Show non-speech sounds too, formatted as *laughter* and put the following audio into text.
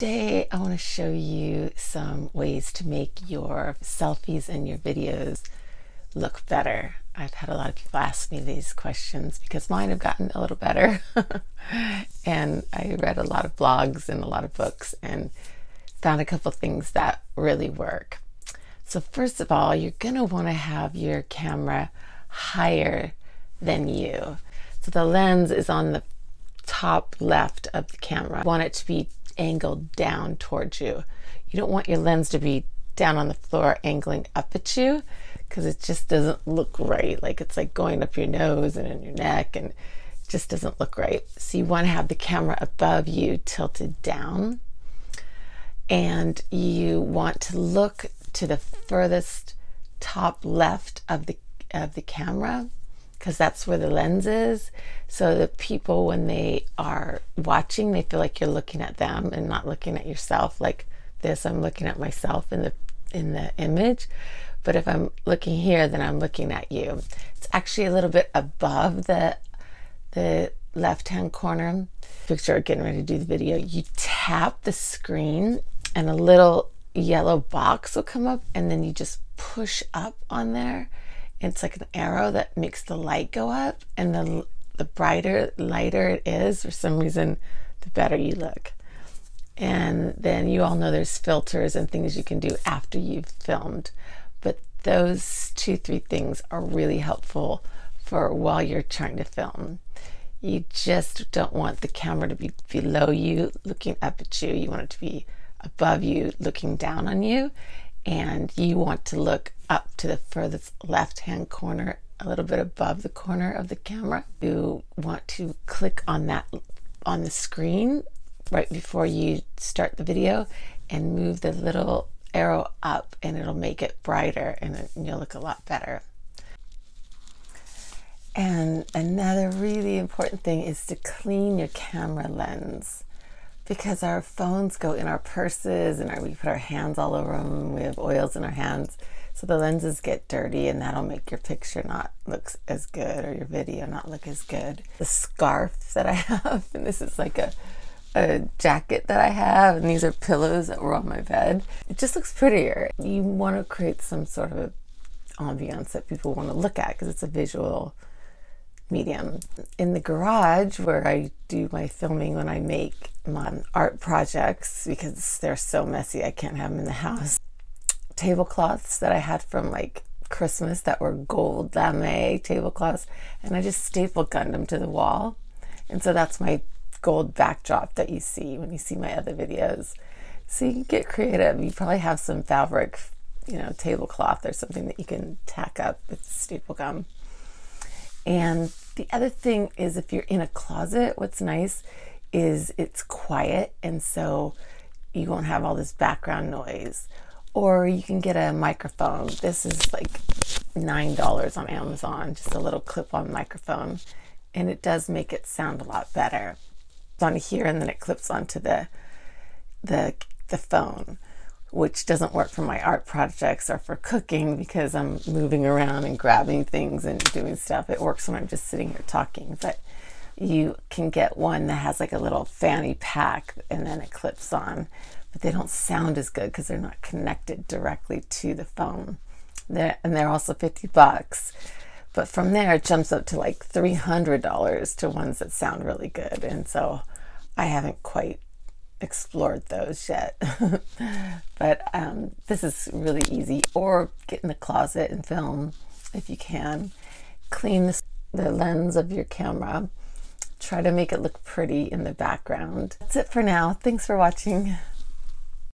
Today, I want to show you some ways to make your selfies and your videos look better. I've had a lot of people ask me these questions because mine have gotten a little better. *laughs* and I read a lot of blogs and a lot of books and found a couple things that really work. So, first of all, you're going to want to have your camera higher than you. So, the lens is on the top left of the camera. You want it to be angled down towards you. You don't want your lens to be down on the floor angling up at you because it just doesn't look right. Like it's like going up your nose and in your neck and just doesn't look right. So you want to have the camera above you tilted down and you want to look to the furthest top left of the of the camera because that's where the lens is. So that people, when they are watching, they feel like you're looking at them and not looking at yourself. Like this, I'm looking at myself in the in the image. But if I'm looking here, then I'm looking at you. It's actually a little bit above the the left hand corner. Picture getting ready to do the video. You tap the screen and a little yellow box will come up and then you just push up on there it's like an arrow that makes the light go up and the the brighter lighter it is for some reason the better you look. And then you all know there's filters and things you can do after you've filmed. But those two three things are really helpful for while you're trying to film. You just don't want the camera to be below you looking up at you. You want it to be above you looking down on you and you want to look up to the furthest left hand corner, a little bit above the corner of the camera. You want to click on that on the screen right before you start the video and move the little arrow up and it'll make it brighter and you'll look a lot better. And another really important thing is to clean your camera lens because our phones go in our purses and our, we put our hands all over them. We have oils in our hands. So the lenses get dirty and that'll make your picture not look as good or your video not look as good. The scarf that I *laughs* have, and this is like a, a jacket that I have, and these are pillows that were on my bed. It just looks prettier. You want to create some sort of ambiance that people want to look at because it's a visual medium. In the garage where I do my filming when I make my art projects because they're so messy I can't have them in the house tablecloths that I had from like Christmas that were gold lame tablecloths, and I just staple gunned them to the wall. And so that's my gold backdrop that you see when you see my other videos. So you can get creative. You probably have some fabric, you know, tablecloth or something that you can tack up with staple gum. And the other thing is if you're in a closet, what's nice is it's quiet and so you won't have all this background noise or you can get a microphone. This is like $9 on Amazon, just a little clip on microphone, and it does make it sound a lot better. It's on here and then it clips onto the the the phone, which doesn't work for my art projects or for cooking because I'm moving around and grabbing things and doing stuff. It works when I'm just sitting here talking, but you can get one that has like a little fanny pack and then it clips on but they don't sound as good because they're not connected directly to the phone. They're, and they're also 50 bucks. But from there, it jumps up to like $300 to ones that sound really good. And so I haven't quite explored those yet. *laughs* but um, this is really easy. Or get in the closet and film if you can. Clean the, the lens of your camera. Try to make it look pretty in the background. That's it for now. Thanks for watching.